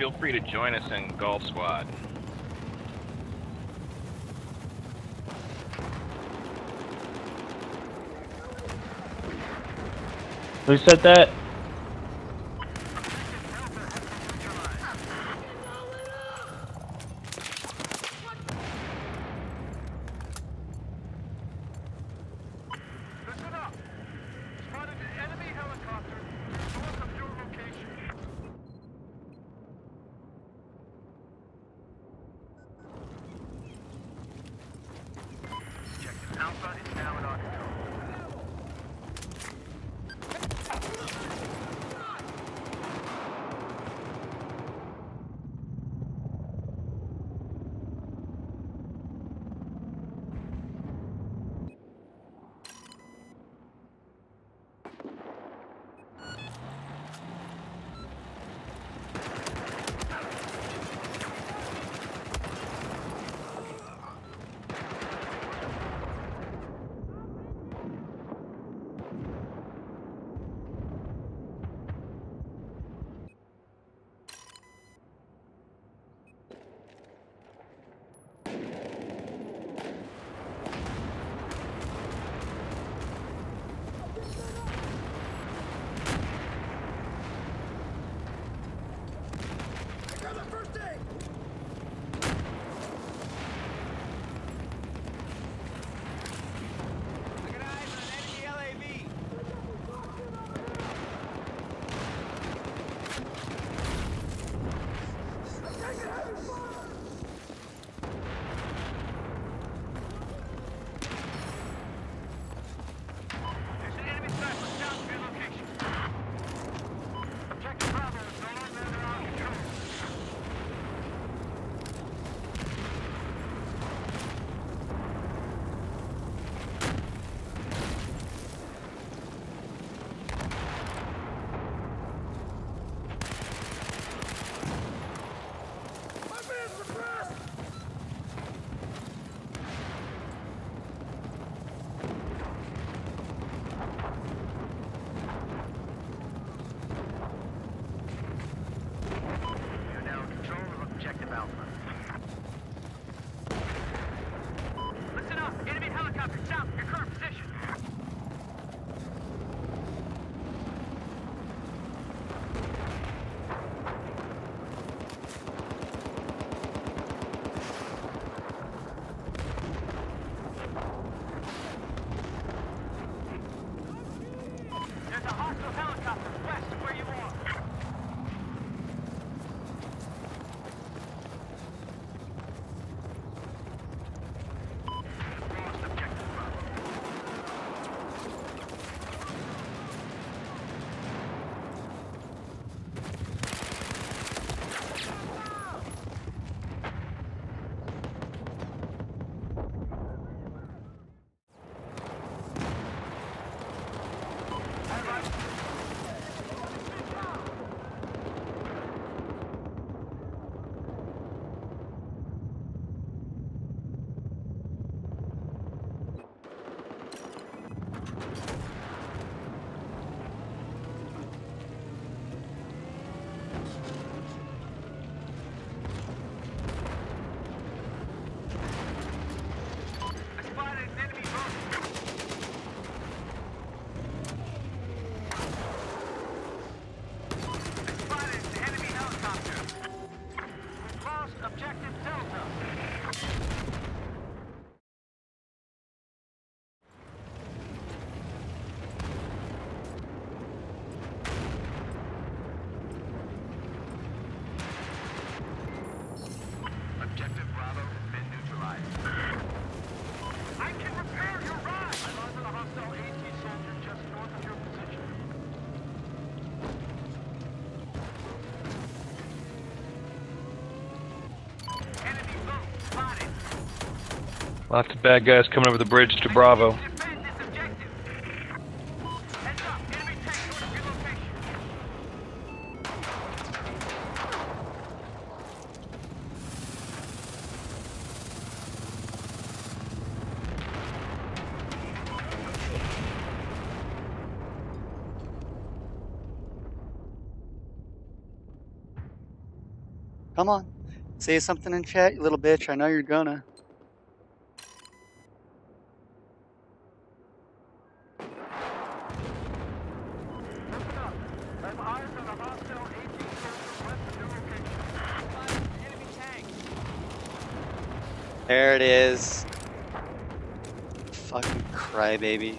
feel free to join us in Golf Squad. Who said that? up west. Lots of bad guys coming over the bridge to Bravo. Come on, say something in chat, you little bitch. I know you're gonna. There it is. Fucking crybaby.